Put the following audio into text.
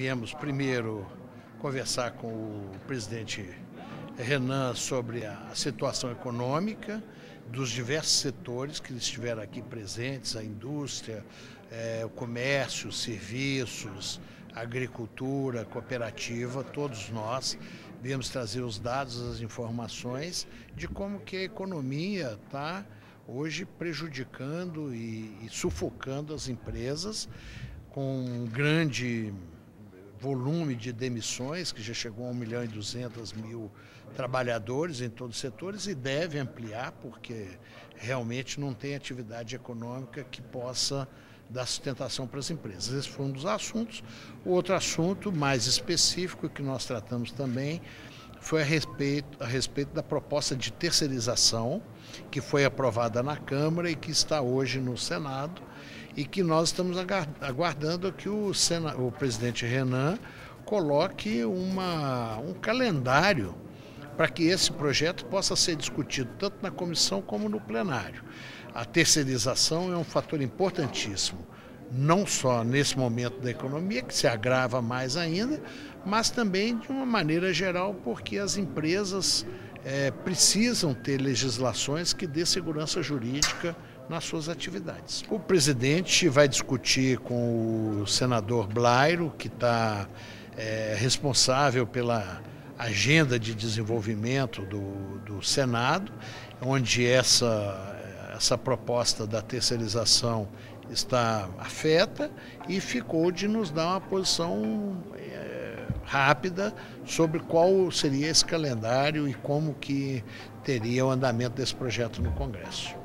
viemos primeiro conversar com o presidente Renan sobre a situação econômica dos diversos setores que estiveram aqui presentes, a indústria, é, o comércio, serviços, agricultura, cooperativa, todos nós viemos trazer os dados, as informações de como que a economia está hoje prejudicando e, e sufocando as empresas com um grande volume de demissões, que já chegou a 1 milhão e 200 mil trabalhadores em todos os setores e deve ampliar, porque realmente não tem atividade econômica que possa dar sustentação para as empresas. Esse foi um dos assuntos. O outro assunto mais específico que nós tratamos também foi a respeito, a respeito da proposta de terceirização que foi aprovada na Câmara e que está hoje no Senado e que nós estamos aguardando que o, Sena, o presidente Renan coloque uma, um calendário para que esse projeto possa ser discutido tanto na comissão como no plenário. A terceirização é um fator importantíssimo, não só nesse momento da economia, que se agrava mais ainda, mas também de uma maneira geral, porque as empresas é, precisam ter legislações que dê segurança jurídica nas suas atividades. O presidente vai discutir com o senador Blairo, que está é, responsável pela agenda de desenvolvimento do, do Senado, onde essa, essa proposta da terceirização está afeta e ficou de nos dar uma posição é, rápida sobre qual seria esse calendário e como que teria o andamento desse projeto no Congresso.